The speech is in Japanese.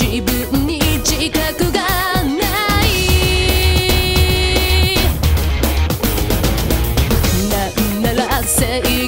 自分に自覚がない。なんなら正義。